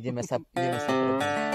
ये मैं सब ये मैं सब